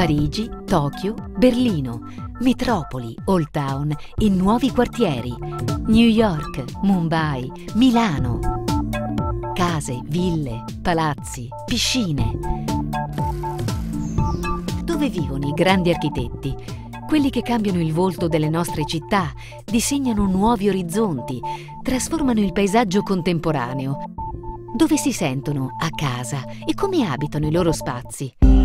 Parigi, Tokyo, Berlino, metropoli, old town e nuovi quartieri. New York, Mumbai, Milano. Case, ville, palazzi, piscine. Dove vivono i grandi architetti? Quelli che cambiano il volto delle nostre città, disegnano nuovi orizzonti, trasformano il paesaggio contemporaneo. Dove si sentono a casa e come abitano i loro spazi.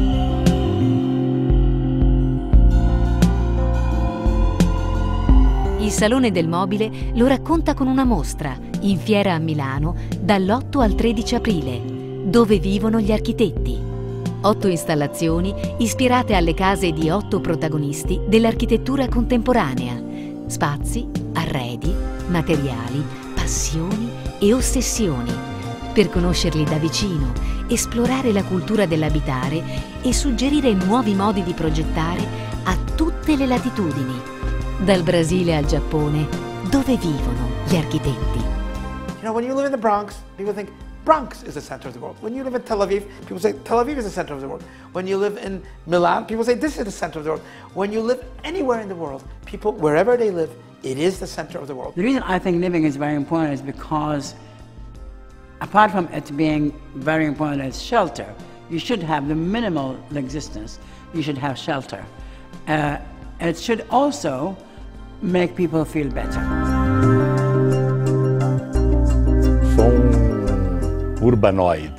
Il Salone del Mobile lo racconta con una mostra in fiera a Milano dall'8 al 13 aprile, dove vivono gli architetti. Otto installazioni ispirate alle case di otto protagonisti dell'architettura contemporanea. Spazi, arredi, materiali, passioni e ossessioni. Per conoscerli da vicino, esplorare la cultura dell'abitare e suggerire nuovi modi di progettare a tutte le latitudini dal Brasile al Giappone, dove vivono gli architetti. You know, when you live in the Bronx, people think Bronx is the center of the world. When you live in Tel Aviv, people say Tel Aviv is the center of the world. When you live in Milan, people say this is the center of the world. When you live anywhere in the world, people, wherever they live, it is the center of the world. The reason I think living is very important is because, apart from it being very important as shelter, you should have the minimal existence. You should have shelter. Uh, it should also make people feel better. Sou um urbanoide.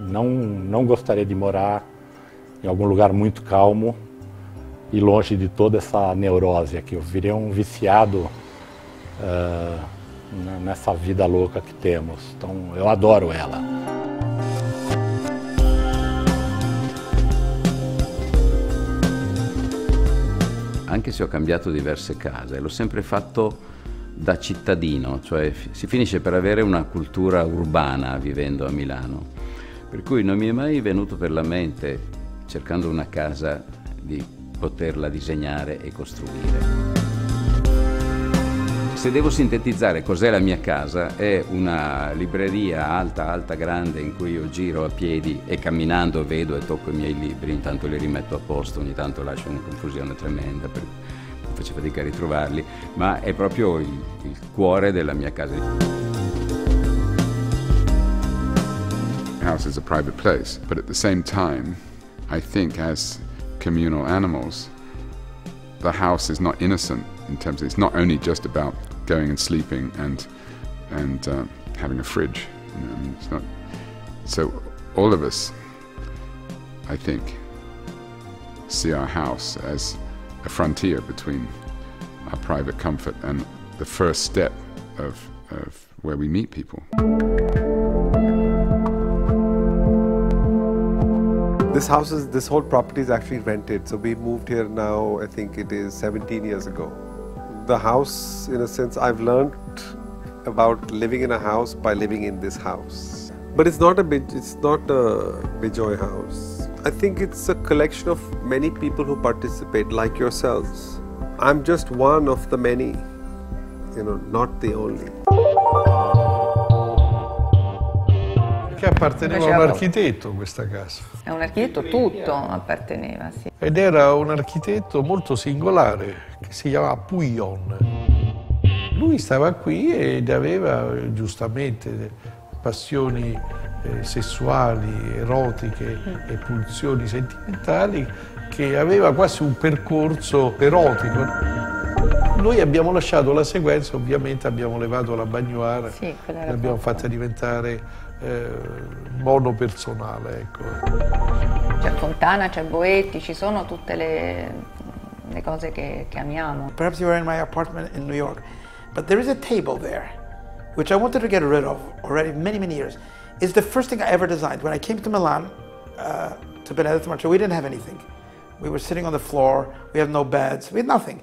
Não, não gostaria de morar em algum lugar muito calmo e longe de toda essa neurose aqui. Eu virei um viciado uh, nessa vida louca que temos. Então eu adoro ela. Anche se ho cambiato diverse case, l'ho sempre fatto da cittadino, cioè si finisce per avere una cultura urbana vivendo a Milano. Per cui non mi è mai venuto per la mente, cercando una casa, di poterla disegnare e costruire. Se devo sintetizzare cos'è la mia casa, è una libreria alta, alta, grande in cui io giro a piedi e camminando vedo e tocco i miei libri, intanto li rimetto a posto, ogni tanto lascio una confusione tremenda, per... faccio fatica a ritrovarli, ma è proprio il, il cuore della mia casa. house is a private place, but at the same time, I think as communal animals, the house is not innocent in terms of it's not only just about going and sleeping and and uh, having a fridge. You know, I mean, it's not. So all of us, I think, see our house as a frontier between our private comfort and the first step of, of where we meet people. This house is, this whole property is actually rented. So we moved here now, I think it is 17 years ago. The house, in a sense, I've learned about living in a house by living in this house. But it's not a big it's not a Bijoy house. I think it's a collection of many people who participate, like yourselves. I'm just one of the many, you know, not the only. Che apparteneva a un architetto questa casa. A un architetto tutto apparteneva, sì. Ed era un architetto molto singolare che si chiamava Puyon. Lui stava qui ed aveva giustamente passioni eh, sessuali, erotiche e pulsioni sentimentali che aveva quasi un percorso erotico. Noi abbiamo lasciato la sequenza, ovviamente abbiamo levato la bagnoara, Sì, l'abbiamo fatta diventare eh, monopersonale. Ecco. C'è Fontana, c'è Boetti, ci sono tutte le, le cose che, che amiamo. Perhaps you were in my apartment in New York, but there is a table there, which I wanted to get rid of already many, many years. It's the first thing I ever designed. When I came to Milan, uh, to Benedetto Marcello, we didn't have anything. We were sitting on the floor, we had no beds, we had nothing.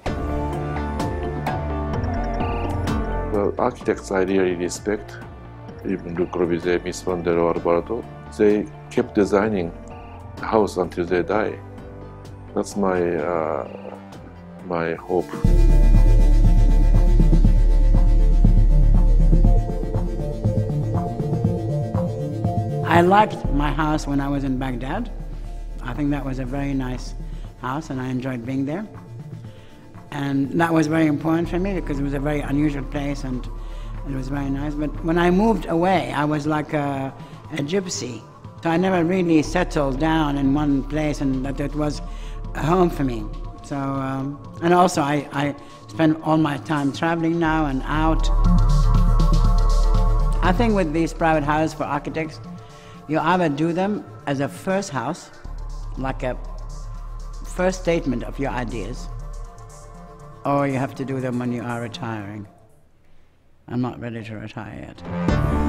The architects I really respect, even Le Corbusier, Mies van der Bardo, they kept designing the house until they die. That's my uh, my hope. I liked my house when I was in Baghdad. I think that was a very nice house, and I enjoyed being there. And that was very important for me because it was a very unusual place and it was very nice. But when I moved away, I was like a, a gypsy. So I never really settled down in one place and that it was a home for me. So, um, and also I, I spend all my time traveling now and out. I think with these private houses for architects, you either do them as a first house, like a first statement of your ideas, or you have to do them when you are retiring. I'm not ready to retire yet.